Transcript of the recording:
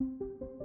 you